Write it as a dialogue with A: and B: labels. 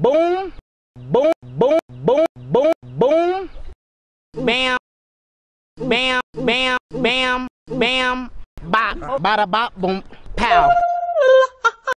A: boom, boom, boom, boom, boom, boom, bam, bam, bam, bam, bam, bop, bada bop, boom, pow.